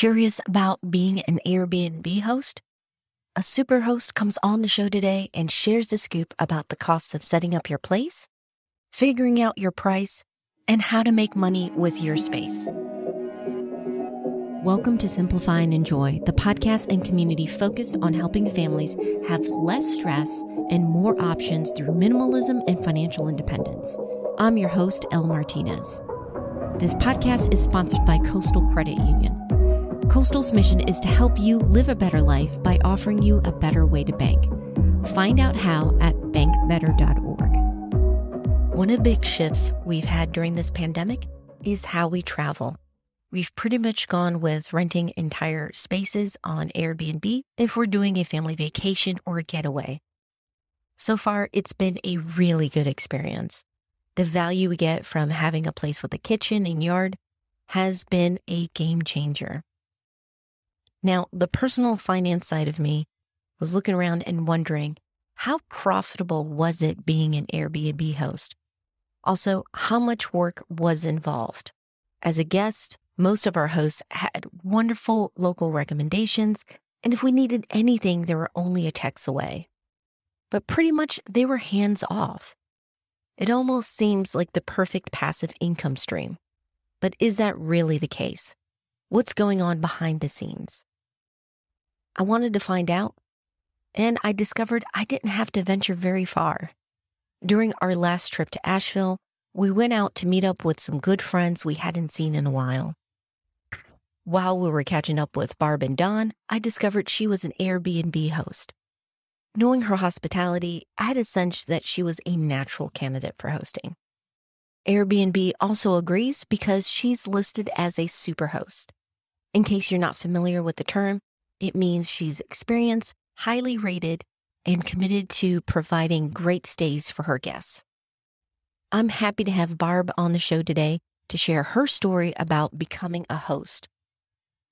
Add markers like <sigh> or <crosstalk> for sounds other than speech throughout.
Curious about being an Airbnb host? A superhost comes on the show today and shares the scoop about the costs of setting up your place, figuring out your price, and how to make money with your space. Welcome to Simplify and Enjoy, the podcast and community focused on helping families have less stress and more options through minimalism and financial independence. I'm your host, Elle Martinez. This podcast is sponsored by Coastal Credit Union. Coastal's mission is to help you live a better life by offering you a better way to bank. Find out how at bankbetter.org. One of the big shifts we've had during this pandemic is how we travel. We've pretty much gone with renting entire spaces on Airbnb if we're doing a family vacation or a getaway. So far, it's been a really good experience. The value we get from having a place with a kitchen and yard has been a game changer. Now, the personal finance side of me was looking around and wondering how profitable was it being an Airbnb host? Also, how much work was involved? As a guest, most of our hosts had wonderful local recommendations, and if we needed anything, they were only a text away. But pretty much they were hands off. It almost seems like the perfect passive income stream. But is that really the case? What's going on behind the scenes? I wanted to find out, and I discovered I didn't have to venture very far. During our last trip to Asheville, we went out to meet up with some good friends we hadn't seen in a while. While we were catching up with Barb and Don, I discovered she was an Airbnb host. Knowing her hospitality, I had a sense that she was a natural candidate for hosting. Airbnb also agrees because she's listed as a superhost. In case you're not familiar with the term, it means she's experienced, highly rated, and committed to providing great stays for her guests. I'm happy to have Barb on the show today to share her story about becoming a host.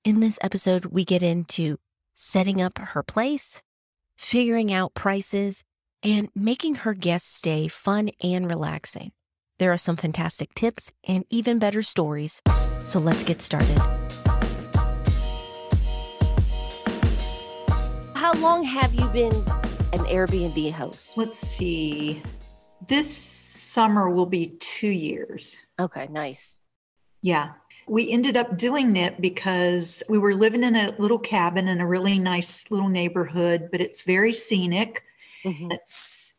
In this episode, we get into setting up her place, figuring out prices, and making her guests stay fun and relaxing. There are some fantastic tips and even better stories. So let's get started. How long have you been an Airbnb host? Let's see. This summer will be two years. Okay, nice. Yeah. We ended up doing it because we were living in a little cabin in a really nice little neighborhood, but it's very scenic. Mm-hmm. It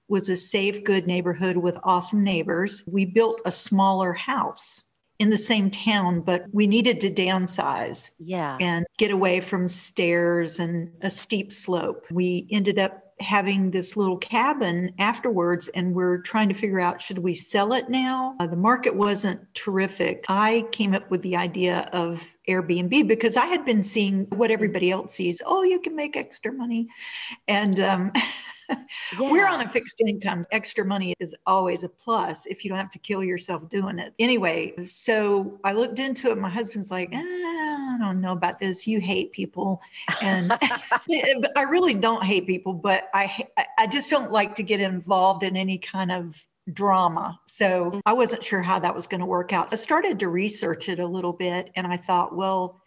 was a safe, good neighborhood with awesome neighbors. We built a smaller house in the same town, but we needed to downsize. Yeah. And get away from stairs and a steep slope. We ended up having this little cabin afterwards and we're trying to figure out should we sell it now uh, the market wasn't terrific i came up with the idea of airbnb because i had been seeing what everybody else sees oh you can make extra money and um, <laughs> <laughs> yeah. we're on a fixed income extra money is always a plus if you don't have to kill yourself doing it anyway so i looked into it my husband's like eh, I don't know about this. You hate people. And <laughs> I really don't hate people, but I, I just don't like to get involved in any kind of drama. So mm. I wasn't sure how that was going to work out. I started to research it a little bit and I thought, well,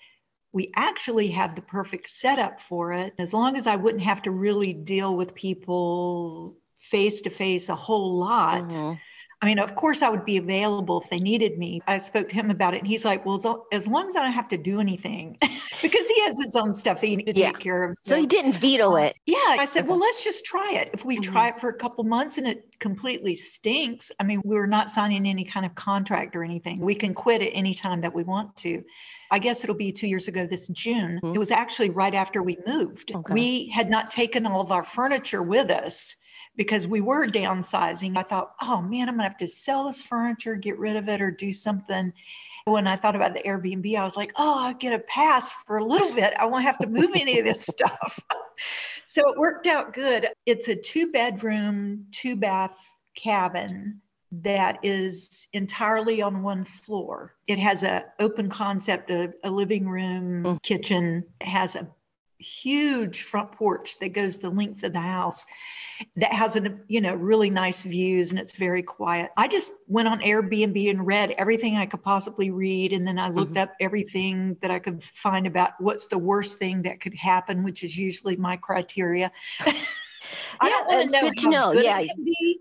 we actually have the perfect setup for it. As long as I wouldn't have to really deal with people face to face a whole lot. Mm-hmm I mean, of course, I would be available if they needed me. I spoke to him about it, and he's like, "Well, as long as I don't have to do anything, <laughs> because he has his own stuff he needs to yeah. take care of." So, he didn't veto it. Yeah, I said, "Well, let's just try it. If we mm-hmm. try it for a couple months and it completely stinks, I mean, we're not signing any kind of contract or anything. We can quit at any time that we want to." I guess it'll be two years ago this June. Mm-hmm. It was actually right after we moved. Okay. We had not taken all of our furniture with us because we were downsizing. I thought, oh man, I'm gonna have to sell this furniture, get rid of it, or do something. When I thought about the Airbnb, I was like, oh, I'll get a pass for a little bit. I won't have to move any of this <laughs> stuff. so it worked out good. It's a two bedroom, two bath cabin that is entirely on one floor. It has a open concept, of a living room, mm. kitchen, has a huge front porch that goes the length of the house that has a you know really nice views and it's very quiet i just went on airbnb and read everything i could possibly read and then i looked mm-hmm. up everything that i could find about what's the worst thing that could happen which is usually my criteria <laughs> I don't want to know good to know. yeah. it can be.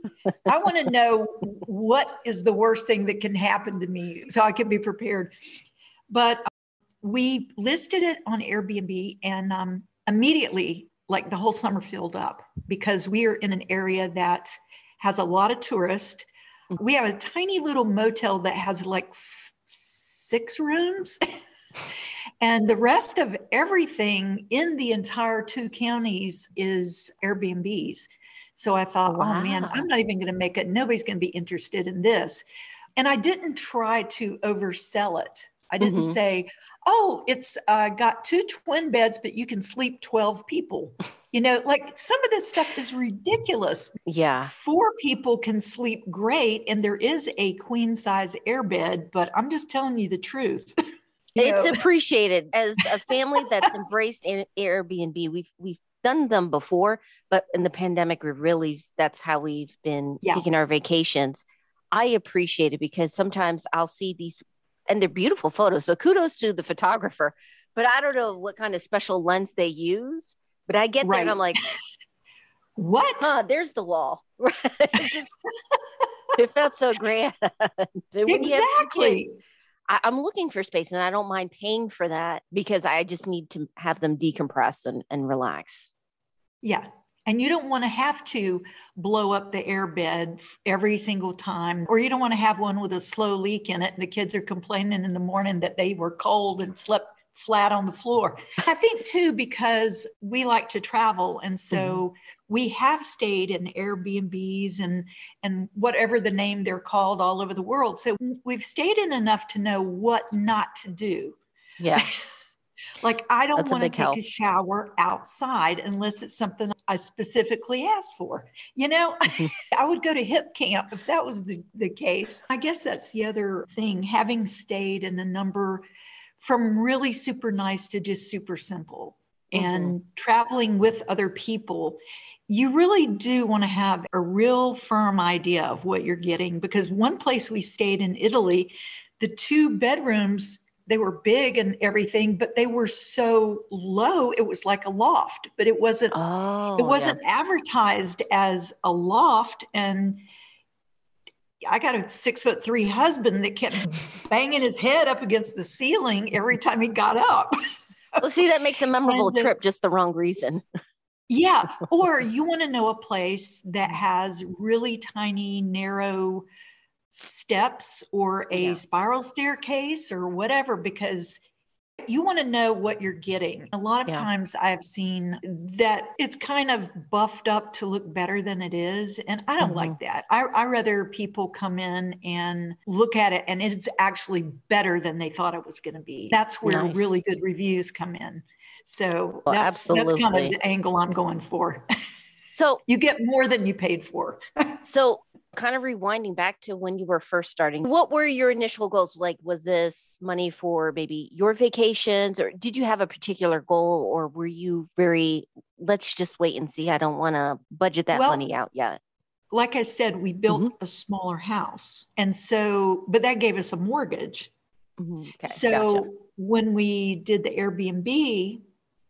I want to know what is the worst thing that can happen to me so I can be prepared. But we listed it on Airbnb and um, immediately, like the whole summer filled up because we are in an area that has a lot of tourists. Mm-hmm. We have a tiny little motel that has like f- six rooms. <laughs> and the rest of everything in the entire two counties is Airbnbs. So I thought, wow. oh man, I'm not even going to make it. Nobody's going to be interested in this. And I didn't try to oversell it. I didn't mm-hmm. say, oh, it's uh, got two twin beds, but you can sleep 12 people. You know, like some of this stuff is ridiculous. Yeah. Four people can sleep great, and there is a queen size airbed, but I'm just telling you the truth. <laughs> you it's know? appreciated as a family <laughs> that's embraced Airbnb. We've we've done them before, but in the pandemic, we really that's how we've been yeah. taking our vacations. I appreciate it because sometimes I'll see these and they're beautiful photos. So kudos to the photographer. But I don't know what kind of special lens they use. But I get right. there and I'm like, what? Huh, there's the wall. <laughs> it, just, it felt so grand. <laughs> exactly. I, I'm looking for space and I don't mind paying for that because I just need to have them decompress and, and relax. Yeah, and you don't want to have to blow up the airbed every single time, or you don't want to have one with a slow leak in it and the kids are complaining in the morning that they were cold and slept flat on the floor. I think too, because we like to travel. And so mm-hmm. we have stayed in Airbnbs and, and whatever the name they're called all over the world. So we've stayed in enough to know what not to do. Yeah. <laughs> Like, I don't want to take help. a shower outside unless it's something I specifically asked for. You know, mm-hmm. <laughs> I would go to Hipcamp if that was the, the case. I guess that's the other thing, having stayed in a number from really super nice to just super simple mm-hmm. and traveling with other people you really do want to have a real firm idea of what you're getting because one place we stayed in Italy, the two bedrooms they were big and everything, but they were so low. It was like a loft, but it wasn't. Oh, it wasn't yeah. advertised as a loft. And I got a six foot three husband that kept <laughs> banging his head up against the ceiling every time he got up. <laughs> well, see, that makes a memorable and, uh, trip, just the wrong reason. yeah. <laughs> Or you want to know a place that has really tiny, narrow steps or a yeah. spiral staircase or whatever because you want to know what you're getting. A lot of yeah. times I've seen that it's kind of buffed up to look better than it is. And I don't mm-hmm. like that. I, I rather people come in and look at it and it's actually better than they thought it was going to be. That's where nice. really good reviews come in. So well, that's, that's kind of the angle I'm going for. So <laughs> you get more than you paid for. so kind of rewinding back to when you were first starting what were your initial goals like was this money for maybe your vacations or did you have a particular goal or were you very let's just wait and see i don't want to budget that well, money out yet like i said we built mm-hmm. a smaller house and so but that gave us a mortgage mm-hmm. okay, so gotcha. when we did the airbnb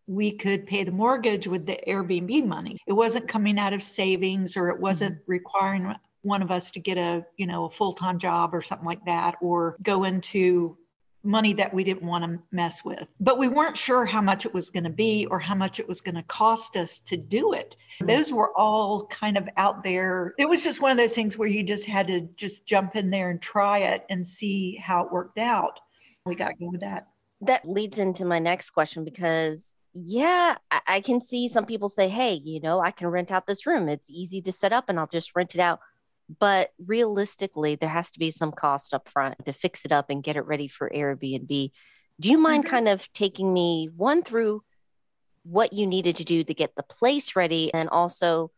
we could pay the mortgage with the Airbnb money. It wasn't coming out of savings or it wasn't mm-hmm. requiring one of us to get a you know a full-time job or something like that or go into money that we didn't want to mess with. But we weren't sure how much it was going to be or how much it was going to cost us to do it. Mm-hmm. Those were all kind of out there. It was just one of those things where you just had to just jump in there and try it and see how it worked out. We got to go with that. That leads into my next question because yeah, I, I, can see some people say, hey, you know, I can rent out this room. It's easy to set up and I'll just rent it out but realistically there has to be some cost up front to fix it up and get it ready for airbnb do you mind mm-hmm. kind of taking me one through what you needed to do to get the place ready and also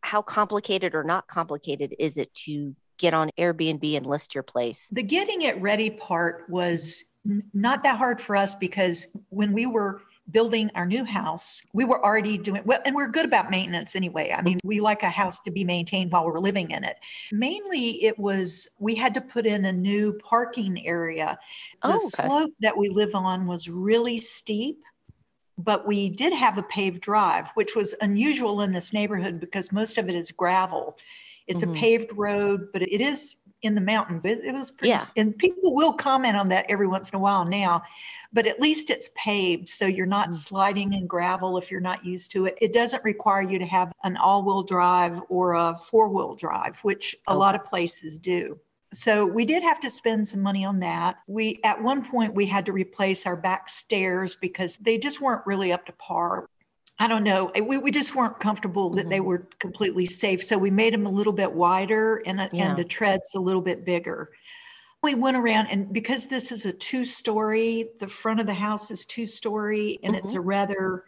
how complicated or not complicated is it to get on airbnb and list your place the getting it ready part was not that hard for us because when we were building our new house, we were already doing well, and we're good about maintenance anyway. I mean, we like a house to be maintained while we're living in it. Mainly, it was we had to put in a new parking area. The Oh, okay. slope that we live on was really steep. But we did have a paved drive, which was unusual in this neighborhood because most of it is gravel. It's Mhm. a paved road, but it is in the mountains. It, it was pretty, Yeah. and people will comment on that every once in a while now, but at least it's paved. So you're not Mm. sliding in gravel if you're not used to it. It doesn't require you to have an all wheel drive or a four wheel drive, which a lot of places do. So we did have to spend some money on that. We at one point we had to replace our back stairs because they just weren't really up to par. I don't know. We, we just weren't comfortable that they Mhm. were completely safe. So we made them a little bit wider and, Yeah. and the treads a little bit bigger. We went around and because this is a two story, the front of the house is two story and it's a rather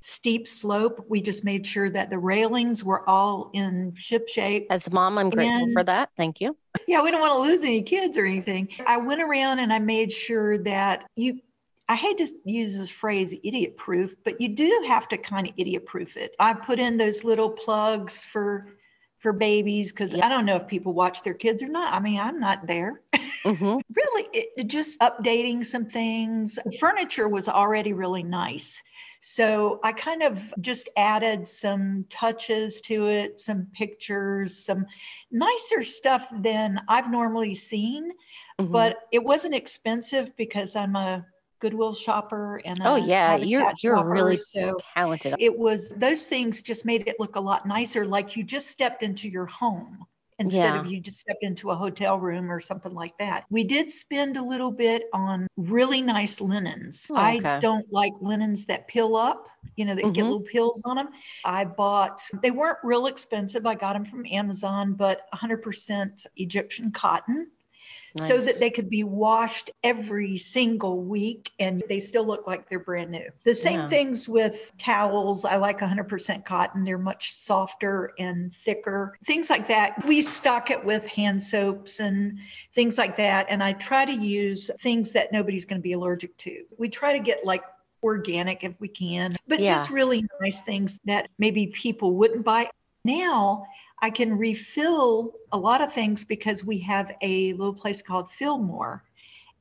steep slope. We just made sure that the railings were all in ship shape. As a mom, I'm grateful And- for that. Thank you. Yeah, we don't want to lose any kids or anything. I went around and I made sure that you, I hate to use this phrase idiot proof, but you do have to kind of idiot proof it. I put in those little plugs for for babies because Yeah. I don't know if people watch their kids or not. I mean, I'm not there. hmm <laughs> really, it, it just updating some things. The furniture was already really nice. So I kind of just added some touches to it, some pictures, some nicer stuff than I've normally seen. Mm-hmm. But it wasn't expensive because I'm a Goodwill shopper and Oh, yeah, you're- you're shopper, really so talented. it was those things just made it look a lot nicer, like you just stepped into your home instead of you just stepped into a hotel room or something like that. We did spend a little bit on really nice linens. Oh, I don't like linens that peel up, you know, that get Mhm. little pills on them. I bought, they weren't real expensive. I got them from Amazon, but 100% Egyptian cotton so that they could be washed every single week and they still look like they're brand new. The same Yeah. things with towels. I like 100% cotton. They're much softer and thicker. Things like that. We stock it with hand soaps and things like that. And I try to use things that nobody's going to be allergic to. We try to get like organic if we can, but Yeah. just really nice things that maybe people wouldn't buy. Now I can refill a lot of things because we have a little place called Fillmore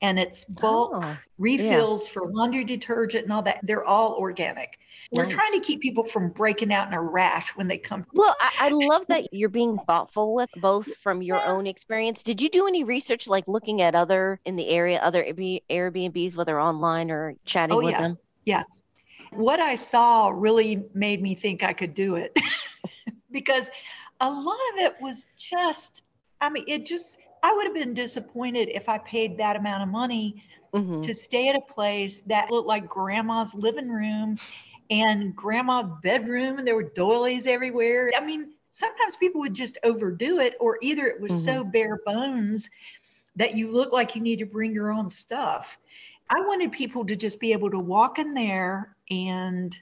and it's bulk Oh, refills for laundry detergent and all that. They're all organic. We're trying to keep people from breaking out in a rash when they come. Well, I, I love that you're being thoughtful with both from your own experience. Did you do any research, like looking at other in the area, other Airbnbs, whether online or chatting Oh, with yeah. them? Yeah. What I saw really made me think I could do it <laughs> because a lot of it was just, I mean, it just, I would have been disappointed if I paid that amount of money Mhm. to stay at a place that looked like grandma's living room and grandma's bedroom and there were doilies everywhere. I mean, sometimes people would just overdo it or either it was so bare bones that you look like you need to bring your own stuff. I wanted people to just be able to walk in there and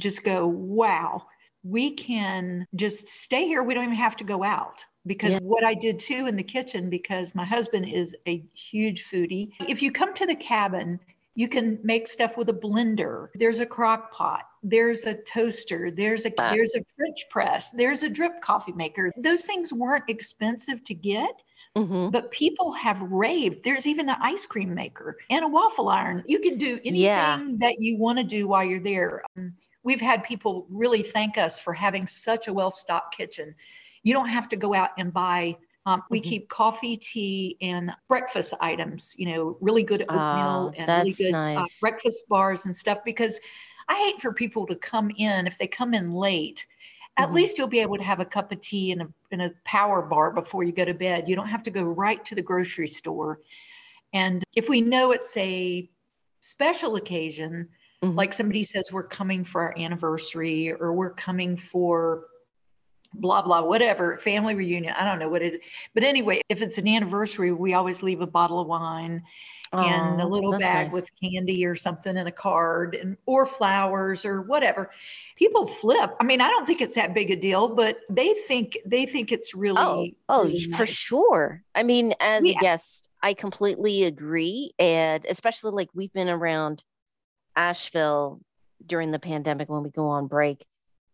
just go, wow, we can just stay here. We don't even have to go out. Because Yeah. what I did too in the kitchen, because my husband is a huge foodie, if you come to the cabin, you can make stuff with a blender. There's a crock pot. There's a toaster. There's a Wow. there's a French press. There's a drip coffee maker. Those things weren't expensive to get. Mhm. But people have raved. There's even an ice cream maker and a waffle iron. You can do anything Yeah. that you want to do while you're there. Um, we've had people really thank us for having such a well stocked kitchen. You don't have to go out and buy. Um, we Mhm. keep coffee, tea, and breakfast items. You know, really good oatmeal Ah, and really good uh, breakfast bars and stuff. Because I hate for people to come in if they come in late. At Mhm. least you'll be able to have a cup of tea and a, and a power bar before you go to bed. You don't have to go right to the grocery store. And if we know it's a special occasion, Mhm. like somebody says we're coming for our anniversary or we're coming for blah blah whatever family reunion i don't know what it is but anyway if it's an anniversary we always leave a bottle of wine and a little bag nice. with candy or something and a card and or flowers or whatever people flip i mean i don't think it's that big a deal but they think they think it's really Oh, oh, really for nice. sure. I mean, as Yeah. a guest, I completely agree. And especially like we've been around Asheville during the pandemic when we go on break,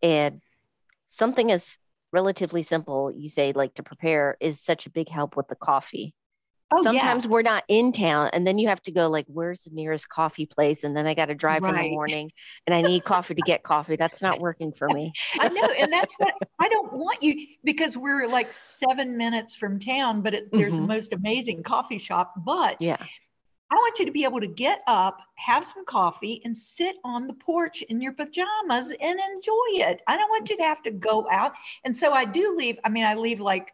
and something as relatively simple, you say like to prepare, is such a big help with the coffee. Oh, Sometimes yeah. we're not in town, and then you have to go like, "Where's the nearest coffee place?" And then I got to drive right. in the morning, and I need coffee to get coffee. That's not working for me. <laughs> I know, and that's what I don't want you because we're like seven minutes from town, but it, there's mm-hmm. the most amazing coffee shop. But yeah, I want you to be able to get up, have some coffee, and sit on the porch in your pajamas and enjoy it. I don't want you to have to go out. And so I do leave. I mean, I leave like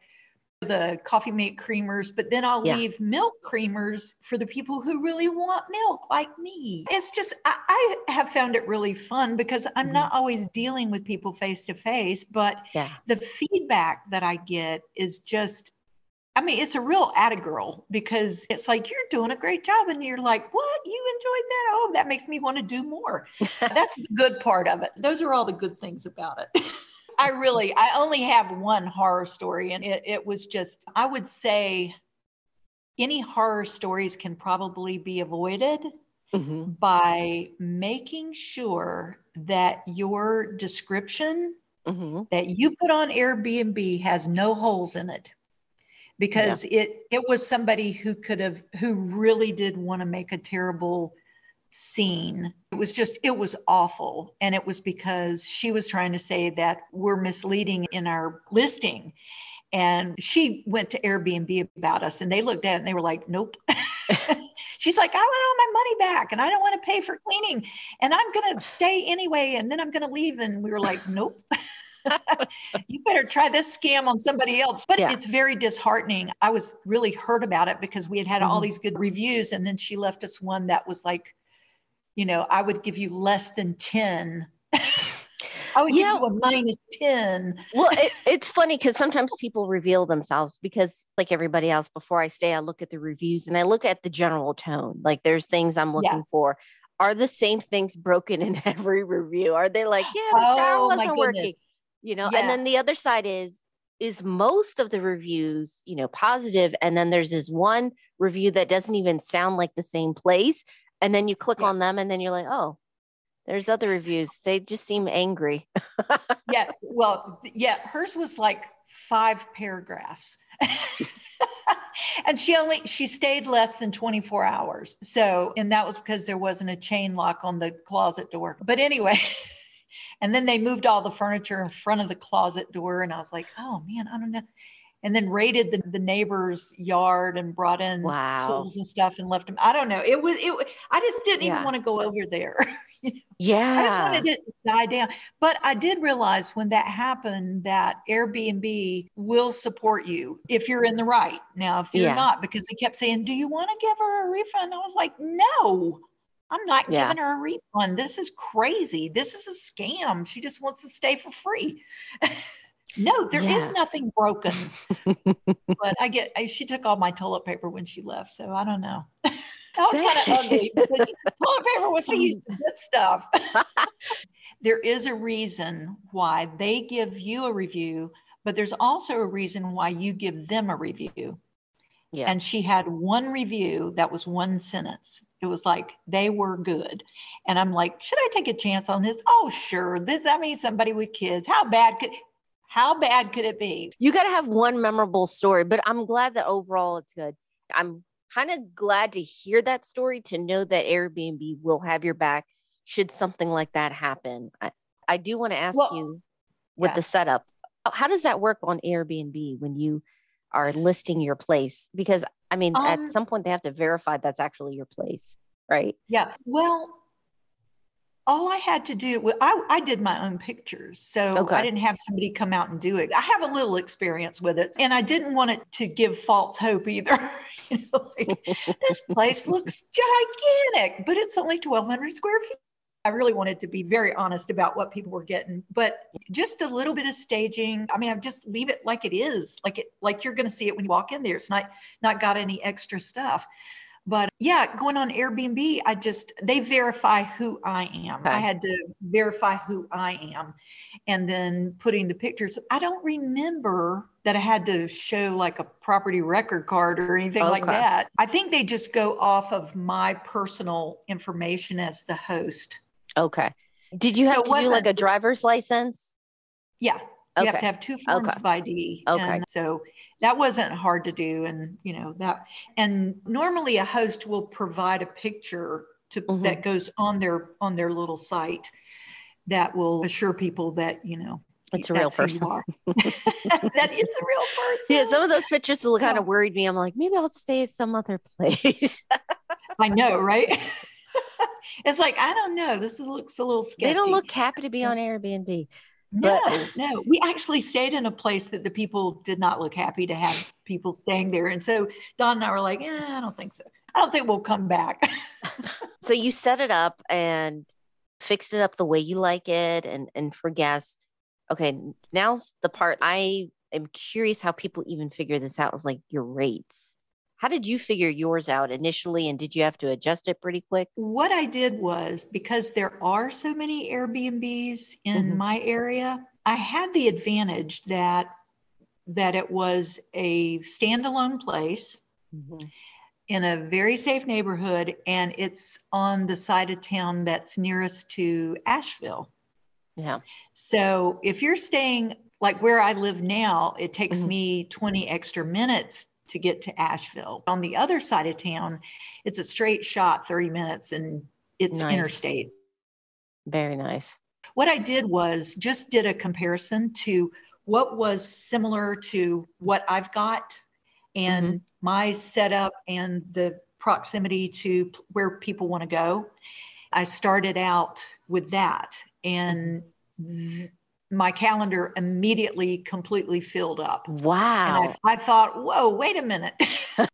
the coffee mate creamers, but then I'll yeah. leave milk creamers for the people who really want milk, like me. It's just, I, I have found it really fun because I'm mm-hmm. not always dealing with people face to face, but yeah. the feedback that I get is just, I mean, it's a real atta girl because it's like, you're doing a great job. And you're like, what? You enjoyed that? Oh, that makes me want to do more. <laughs> That's the good part of it. Those are all the good things about it. <laughs> I really, I only have one horror story, and it, it was just, I would say any horror stories can probably be avoided mm-hmm. by making sure that your description mm-hmm. that you put on Airbnb has no holes in it because yeah. it it was somebody who could have who really did want to make a terrible scene. It was just, it was awful. And it was because she was trying to say that we're misleading in our listing. And she went to Airbnb about us and they looked at it and they were like, nope. <laughs> She's like, I want all my money back and I don't want to pay for cleaning and I'm going to stay anyway. And then I'm going to leave. And we were like, nope. <laughs> <laughs> you better try this scam on somebody else. But yeah. it's very disheartening. I was really hurt about it because we had had mm-hmm. all these good reviews. And then she left us one that was like you know, I would give you less than 10. <laughs> I would yeah. give you a minus 10. well, it, it's funny because sometimes people reveal themselves because, like everybody else, before I stay, I look at the reviews and I look at the general tone. Like, there's things I'm looking yeah. for. Are the same things broken in <laughs> every review? Are they like, yeah, the shower oh, wasn't working? You know, yeah. and then the other side is, is most of the reviews, you know, positive, and then there's this one review that doesn't even sound like the same place, and then you click yeah. on them and then you're like oh there's other reviews they just seem angry <laughs> yeah well yeah hers was like five paragraphs <laughs> and she only she stayed less than 24 hours so and that was because there wasn't a chain lock on the closet door but anyway <laughs> and then they moved all the furniture in front of the closet door and i was like oh man i don't know and then raided the, the neighbor's yard and brought in wow. tools and stuff and left them. I don't know. It was it. I just didn't yeah. even want to go over there. <laughs> Yeah, I just wanted it to die down. But I did realize when that happened that Airbnb will support you if you're in the right. Now, if you're yeah. not, because they kept saying, "Do you want to give her a refund?" I was like, "No." I'm not yeah. giving her a refund. This is crazy. This is a scam. She just wants to stay for free. <laughs> No, there yeah. is nothing broken. <laughs> but I get, I, she took all my toilet paper when she left. So I don't know. <laughs> that was kind of ugly because toilet paper was used to good stuff. there is a reason why they give you a review, but there's also a reason why you give them a review. Yeah. And she had one review that was one sentence. It was like they were good. And I'm like, should I take a chance on this? Oh, sure. This I mean somebody with kids. How bad could how bad could it be? You got to have one memorable story, but I'm glad that overall it's good. I'm kind of glad to hear that story to know that Airbnb will have your back should something like that happen. I, I do want to ask well, you with yeah. the setup, how does that work on Airbnb when you are listing your place? Because I mean, um, at some point they have to verify that's actually your place, right? Yeah. Well, all I had to do, I, I did my own pictures. So okay. I didn't have somebody come out and do it. I have a little experience with it. And I didn't want it to give false hope either. <laughs> you know, like, this place looks gigantic, but it's only 1,200 square feet. I really wanted to be very honest about what people were getting, but just a little bit of staging. I mean, I just leave it like it is, like it, like you're going to see it when you walk in there. It's not, not got any extra stuff. But yeah, going on Airbnb, I just, they verify who I am. Okay. I had to verify who I am and then putting the pictures. I don't remember that I had to show like a property record card or anything like that. I think they just go off of my personal information as the host. Okay. Did you have it to do like a driver's license? Yeah. You have to have two forms Okay. of ID. Okay. And so that wasn't hard to do. And, you know, that, and normally a host will provide a picture to, Mhm. that goes on their, on their little site that will assure people that, you know, It's a real that's person. <laughs> <laughs> that it's a real person. Yeah, some of those pictures kind of worried me. I'm like, maybe I'll stay at some other <laughs> place. I know, right? It's like, I don't know. This looks a little sketchy. they don't look happy to be on Airbnb. No, But- no. We actually stayed in a place that the people did not look happy to have people staying there. And so Don and I were like, "Yeah, I don't think so. I don't think we'll come back. <laughs> So you set it up and fixed it up the way you like it and and for guests. Okay, now's the part I am curious how people even figure this out is like your rates. How did you figure yours out initially and did you have to adjust it pretty quick? what I did was because there are so many Airbnbs in Mhm. my area, I had the advantage that that it was a standalone place in a very safe neighborhood and it's on the side of town that's nearest to Asheville. Yeah. So if you're staying like where I live now, it takes Mhm. me 20 extra minutes to get to Asheville. On the other side of town, it's a straight shot, 30 minutes, and it's Nice. interstate. Very nice. What I did was just did a comparison to what was similar to what I've got and mm-hmm. my setup and the proximity to where people want to go. I started out with that and th- my calendar immediately completely filled up. Wow. And I, I thought, whoa, wait a minute. <laughs> wait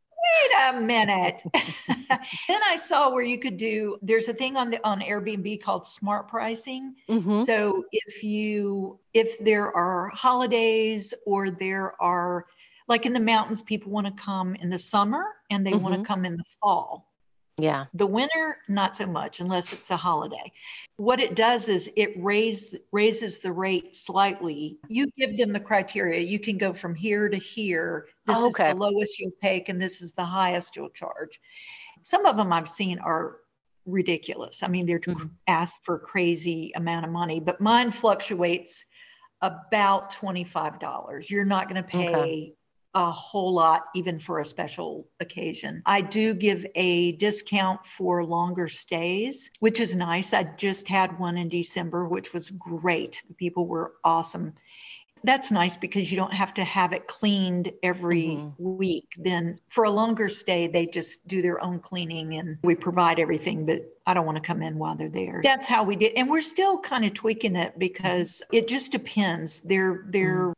a minute. <laughs> then I saw where you could do, there's a thing on the on Airbnb called smart pricing. Mhm. So if you if there are holidays or there are like in the mountains, people want to come in the summer and they want Mhm. to come in the fall. Yeah. The winter, not so much unless it's a holiday. What it does is it raise, raises the rate slightly. You give them the criteria. You can go from here to here. This Oh, is the lowest you'll take, and this is the highest you'll charge. Some of them I've seen are ridiculous. I mean, they're Mhm. asked for a crazy amount of money, but mine fluctuates about $25. You're not going to pay Okay. A whole lot, even for a special occasion. I do give a discount for longer stays, which is nice. I just had one in December, which was great. The people were awesome. That's nice because you don't have to have it cleaned every Mhm. week. Then for a longer stay, they just do their own cleaning and we provide everything, but I don't want to come in while they're there. That's how we did. And we're still kind of tweaking it because it just depends. They're they're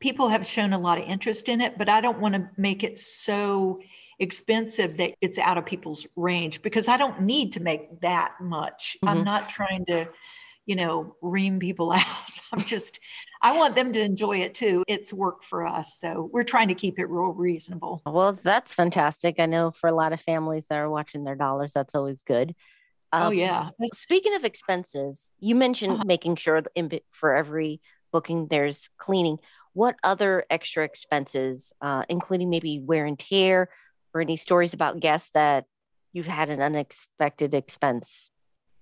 people have shown a lot of interest in it, but I don't want to make it so expensive that it's out of people's range because I don't need to make that much. I'm Mhm. not trying to, you know, ream people <laughs> out. I'm just, I want them to enjoy it too. It's work for us. So we're trying to keep it real reasonable. Well, that's fantastic. I know for a lot of families that are watching their dollars, that's always good. oh, Um, yeah. Speaking of expenses, you mentioned Uh-huh. making sure for every booking there's cleaning. What other extra expenses, uh, including maybe wear and tear, or any stories about guests that you've had an unexpected expense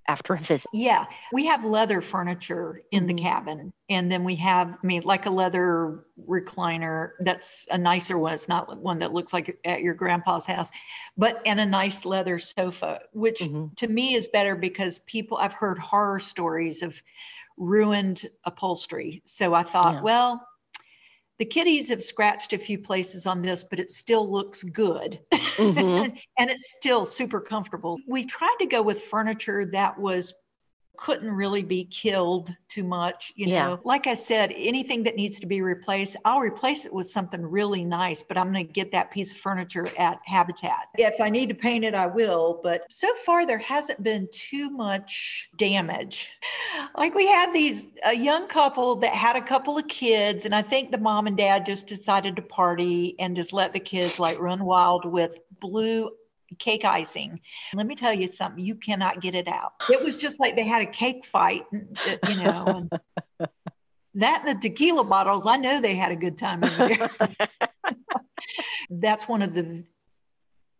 after a visit? Yeah, we have leather furniture in the Mhm. cabin. And then we have, I mean, like a leather recliner that's a nicer one. It's not one that looks like at your grandpa's house, but and a nice leather sofa, which Mhm. to me is better because people, I've heard horror stories of ruined upholstery. So I thought, Yeah. well, the kitties have scratched a few places on this, but it still looks good. Mhm. <laughs> and it's still super comfortable. We tried to go with furniture that was couldn't really be killed too much, you Yeah. know. Like I said, anything that needs to be replaced, I'll replace it with something really nice, but I'm going to get that piece of furniture at Habitat. If I need to paint it, I will, but so far there hasn't been too much damage. Like we had these a young couple that had a couple of kids and I think the mom and dad just decided to party and just let the kids like run wild with blue cake icing. Let me tell you something, you cannot get it out. It was just like they had a cake fight, you know. And <laughs> that and the tequila bottles, I know they had a good time over there. <laughs> That's one of the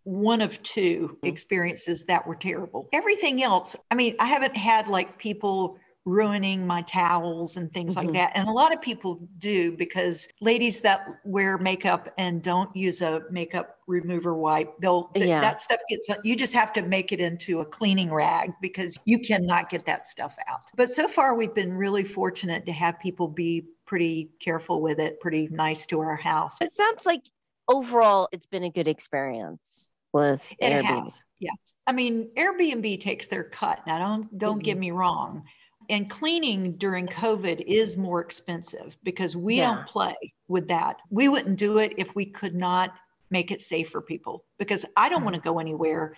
one of two experiences that were terrible. Everything else, I mean, I haven't had like people ruining my towels and things mm-hmm. like that. And a lot of people do because ladies that wear makeup and don't use a makeup remover wipe, they'll th- yeah. that stuff gets you just have to make it into a cleaning rag because you cannot get that stuff out. But so far we've been really fortunate to have people be pretty careful with it, pretty nice to our house. It sounds like overall it's been a good experience with it Airbnb. Has, yeah. I mean, Airbnb takes their cut. Now don't don't mm-hmm. get me wrong and cleaning during COVID is more expensive because we yeah. don't play with that. We wouldn't do it if we could not make it safe for people because I don't mm-hmm. want to go anywhere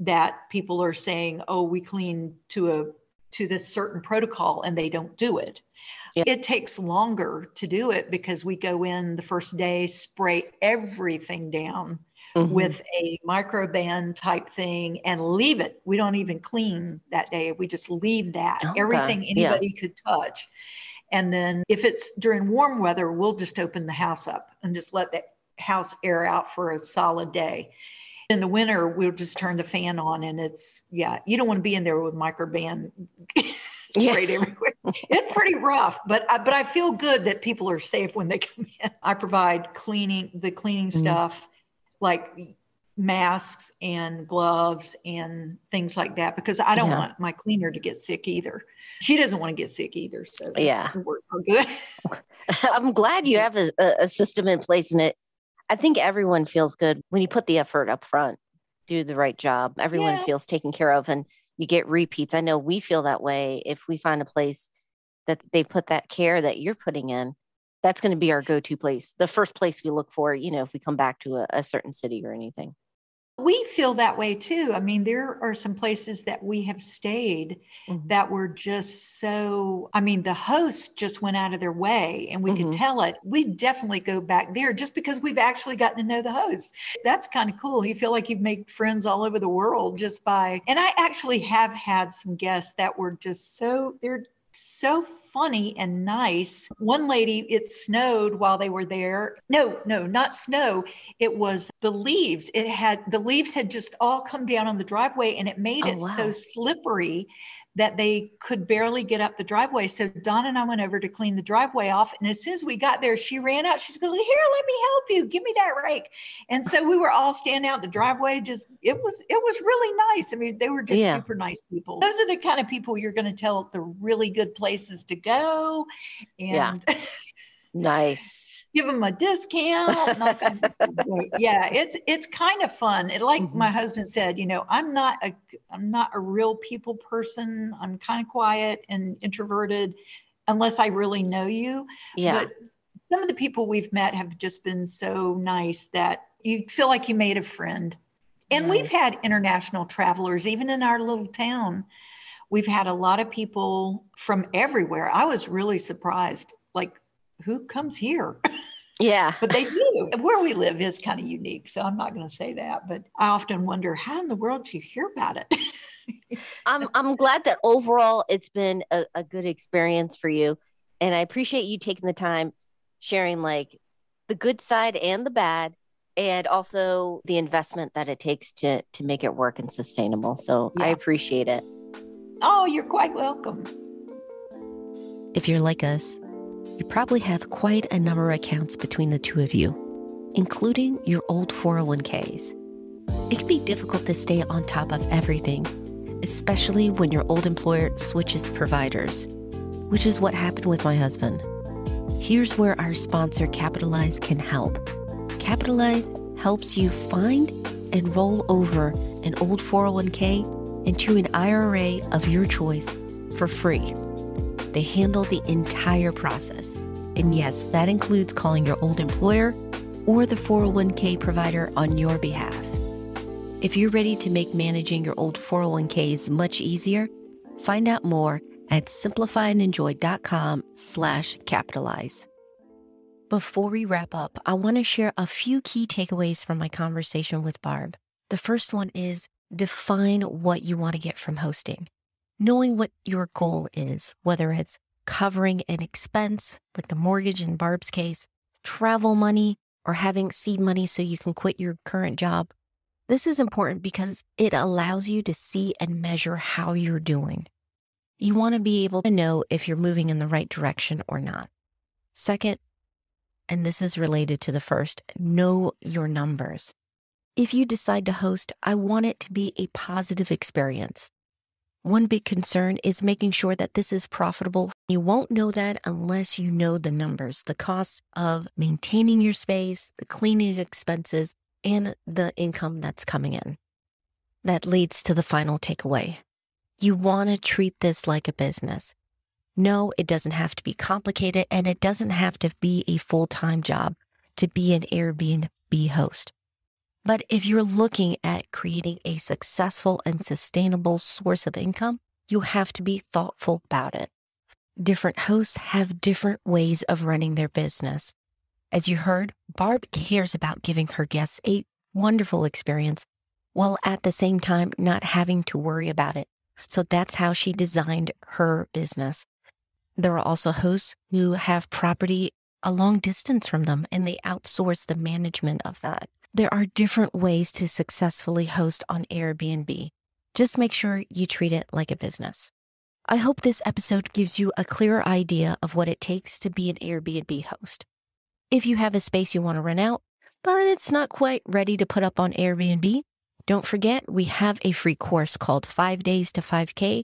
that people are saying, "Oh, we clean to a to this certain protocol," and they don't do it. Yeah. It takes longer to do it because we go in the first day, spray everything down mm-hmm. with a microban type thing and leave it. We don't even clean that day. We just leave that. Okay. Everything anybody yeah. could touch. And then if it's during warm weather, we'll just open the house up and just let the house air out for a solid day. In the winter, we'll just turn the fan on and it's, yeah, you don't want to be in there with microban <laughs> sprayed yeah. everywhere. It's pretty rough, but I, but I feel good that people are safe when they come in. I provide cleaning, the cleaning mm-hmm. stuff like masks and gloves and things like that because I don't yeah. want my cleaner to get sick either. She doesn't want to get sick either. So yeah, work oh, good. <laughs> I'm glad you have a, a system in place and it. I think everyone feels good when you put the effort up front, do the right job. Everyone yeah. feels taken care of and you get repeats. I know we feel that way if we find a place that they put that care that you're putting in that's going to be our go-to place the first place we look for you know if we come back to a, a, certain city or anything. We feel that way too. I mean there are some places that we have stayed mm-hmm. that were just so i mean the host just went out of their way and we mm-hmm. could tell it. We definitely go back there just because we've actually gotten to know the host. That's kind of cool. You feel like you've made friends all over the world just by and i actually have had some guests that were just so they're so funny and nice. One lady, it snowed while they were there. No, no, not snow. It was the leaves. It had the leaves had just all come down on the driveway and it made oh, it wow. so slippery that they could barely get up the driveway. So Don and I went over to clean the driveway off. And as soon as we got there, she ran out. She's going, Here, let me help you. Give me that rake. And so we were all standing out the driveway. Just it was it was really nice. I mean, they were just yeah. super nice people. Those are the kind of people you're going to tell the really good places to go. And yeah. nice give them a discount <laughs> yeah it's it's kind of fun. It, like mm-hmm. my husband said you know i'm not a i'm not a real people person. I'm kind of quiet and introverted unless i really know you. Yeah. But some of the people we've met have just been so nice that you feel like you made a friend. And nice. we've had international travelers even in our little town. We've had a lot of people from everywhere. I was really surprised like who comes here? Yeah. <laughs> but they do. Where we live is kind of unique. So I'm not going to say that. But I often wonder how in the world do you hear about it? <laughs> I'm, I'm glad that overall it's been a, a good experience for you. And I appreciate you taking the time sharing like the good side and the bad and also the investment that it takes to to make it work and sustainable. So yeah. I appreciate it. Oh, you're quite welcome. If you're like us, you probably have quite a number of accounts between the two of you, including your old 401ks. It can be difficult to stay on top of everything, especially when your old employer switches providers, which is what happened with my husband. Here's where our sponsor Capitalize can help. Capitalize helps you find and roll over an old 401k into an IRA of your choice for free. They handle the entire process. And yes, that includes calling your old employer or the 401k provider on your behalf. If you're ready to make managing your old 401ks much easier, find out more at simplifyandenjoy.com slash capitalize. Before we wrap up, I want to share a few key takeaways from my conversation with Barb. The first one is define what you want to get from hosting. Knowing what your goal is, whether it's covering an expense, like the mortgage in Barb's case, travel money, or having seed money so you can quit your current job. This is important because it allows you to see and measure how you're doing. You want to be able to know if you're moving in the right direction or not. Second, and this is related to the first, know your numbers. If you decide to host, I want it to be a positive experience. One big concern is making sure that this is profitable. You won't know that unless you know the numbers, the costs of maintaining your space, the cleaning expenses, and the income that's coming in. That leads to the final takeaway. You want to treat this like a business. No, it doesn't have to be complicated and it doesn't have to be a full time job to be an Airbnb host. But if you're looking at creating a successful and sustainable source of income, you have to be thoughtful about it. Different hosts have different ways of running their business. As you heard, Barb cares about giving her guests a wonderful experience while at the same time not having to worry about it. So that's how she designed her business. There are also hosts who have property a long distance from them and they outsource the management of that. There are different ways to successfully host on Airbnb. Just make sure you treat it like a business. I hope this episode gives you a clearer idea of what it takes to be an Airbnb host. If you have a space you want to rent out, but it's not quite ready to put up on Airbnb, don't forget we have a free course called 5 Days to 5K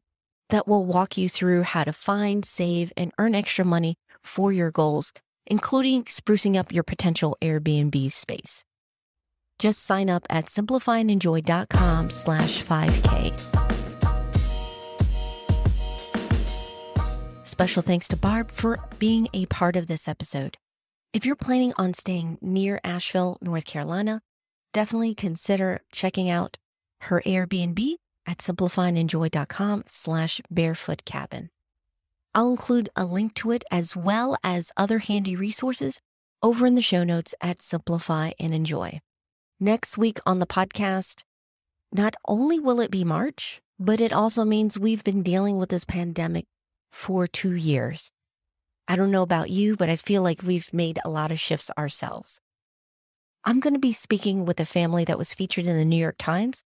that will walk you through how to find, save, and earn extra money for your goals, including sprucing up your potential Airbnb space. Just sign up at simplifyandenjoy.com slash 5K. Special thanks to Barb for being a part of this episode. If you're planning on staying near Asheville, North Carolina, definitely consider checking out her Airbnb at simplifyandenjoy.com slash barefoot cabin. I'll include a link to it as well as other handy resources over in the show notes at Simplify and Enjoy. Next week on the podcast, not only will it be March, but it also means we've been dealing with this pandemic for two years. I don't know about you, but I feel like we've made a lot of shifts ourselves. I'm going to be speaking with a family that was featured in the New York Times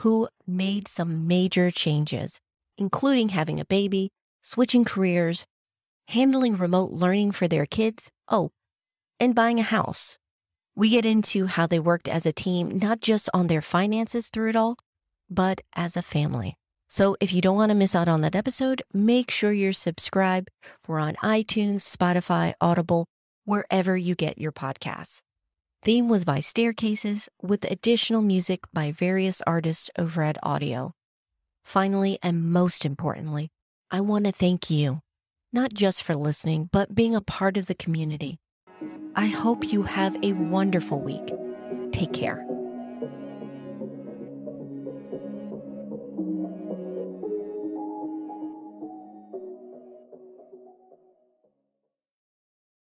who made some major changes, including having a baby, switching careers, handling remote learning for their kids, oh, and buying a house. We get into how they worked as a team, not just on their finances through it all, but as a family. So if you don't want to miss out on that episode, make sure you're subscribed. We're on iTunes, Spotify, Audible, wherever you get your podcasts. Theme was by Staircases with additional music by various artists over at Audio. Finally, and most importantly, I want to thank you, not just for listening, but being a part of the community. I hope you have a wonderful week. Take care.